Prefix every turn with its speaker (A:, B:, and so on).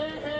A: Mm-hmm.